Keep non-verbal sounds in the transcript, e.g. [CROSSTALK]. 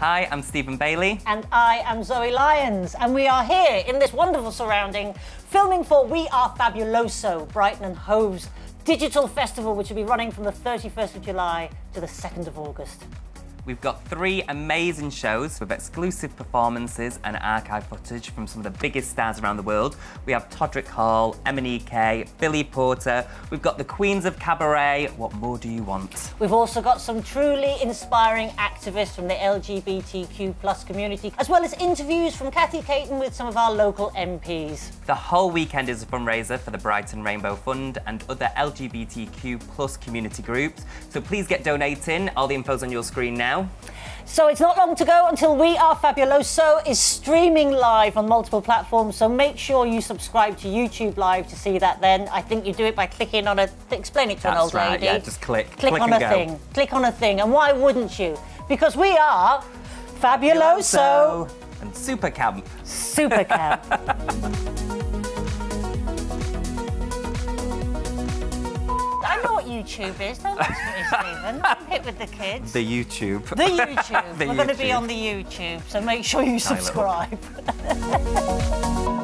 Hi, I'm Stephen Bailey. And I am Zoe Lyons, and we are here in this wonderful surrounding, filming for We Are Fabuloso, Brighton and Hove's digital festival, which will be running from the 31st of July to the 2nd of August. We've got three amazing shows with exclusive performances and archive footage from some of the biggest stars around the world. We have Todrick Hall, MNEK, Billy Porter. We've got the Queens of Cabaret. What more do you want? We've also got some truly inspiring activists from the LGBTQ plus community, as well as interviews from Kathy Caton with some of our local MPs. The whole weekend is a fundraiser for the Brighton Rainbow Fund and other LGBTQ plus community groups. So please get donating. All the info's on your screen now now. So it's not long to go until We Are Fabuloso is streaming live on multiple platforms. So make sure you subscribe to YouTube Live to see that then. I think you do it by clicking on a... Explain it to That's an old right, lady. yeah, just click. Click, click on a go. thing. Click on a thing. And why wouldn't you? Because we are Fabuloso. And Super Camp. Super Camp. [LAUGHS] I know what YouTube is. Don't listen to me, Stephen. I'm hit with the kids. The YouTube. The YouTube. [LAUGHS] The We're going to be on the YouTube, so make sure you Dial it up. subscribe. [LAUGHS]